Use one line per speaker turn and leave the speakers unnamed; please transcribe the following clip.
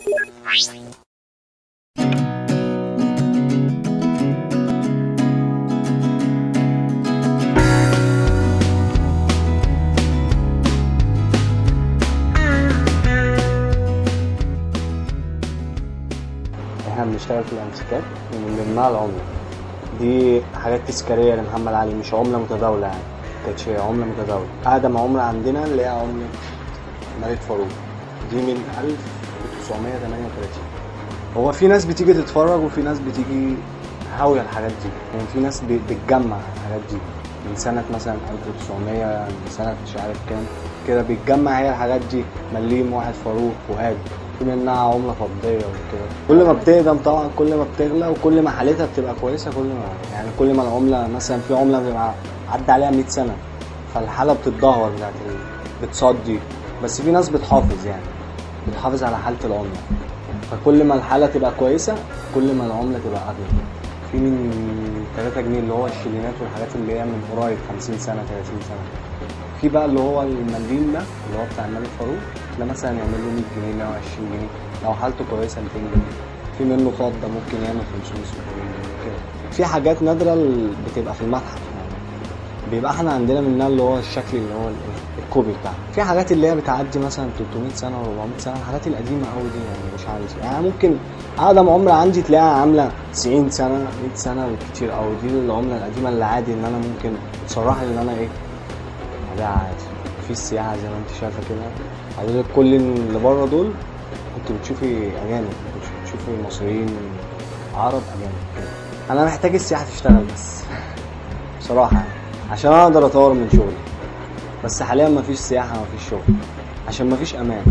إحنا بنشتغل في الامسكات ومن ضمنها العملة. دي حاجات تذكارية لمحمد علي مش عملة متداولة يعني. كانتش عملة متداولة. أقدم عملة عندنا اللي هي عملة الملك فاروق دي من 1938 هو في ناس بتيجي تتفرج وفي ناس بتيجي هاوية الحاجات دي. يعني في ناس بتجمع الحاجات دي. من سنة مثلا 1900 من سنة مش عارف كام كده بتجمع هي الحاجات دي. مليم واحد فاروق فؤاد في منها عملة فضية وكده. كل ما بتقدم طبعا كل ما بتغلى وكل ما حالتها بتبقى كويسة كل ما يعني كل ما العملة مثلا في عملة بتبقى عدى عليها 100 سنة. فالحالة بتتدهور بتاعت ال- بتصدي. بس في ناس بتحافظ يعني. بتحافظ على حالة العملة. فكل ما الحالة تبقى كويسة كل ما العملة تبقى أغلى في من 3 جنيه اللي هو الشيلينات والحاجات اللي هي من قريب 50 سنة 30 سنة. في بقى اللي هو المليم ده اللي هو بتاع الملك فاروق. ده مثلا يعمل له 100 جنيه 120 جنيه. لو حالته كويسة 200 جنيه. في منه فضة ممكن يعمل 500 600 جنيه كده. في حاجات نادرة ال- بتبقى في المتحف. بيبقى إحنا عندنا منها اللي هو الشكل اللي هو ال- الكوبي بتاعها في حاجات اللي هي بتعدي مثلا 300 سنة و400 سنة الحاجات القديمة قوي دي يعني مش عارف. يعني ممكن أقدم عملة عندي تلاقيها عاملة 90 سنة 100 سنة بالكتير قوي دي العملة القديمة اللي عادي إن أنا ممكن تصرح لي إن أنا إيه؟ ابيعها عادي. في السياحة زي ما أنت شايفة كده. حضرتك كل اللي بره دول كنت بتشوفي أجانب كنت بتشوفي مصريين عرب أجانب. أنا محتاج السياحة تشتغل بس. بصراحة يعني. عشان أقدر أطور من شغلي. بس حاليا مفيش سياحة مفيش شغل. عشان مفيش أمان.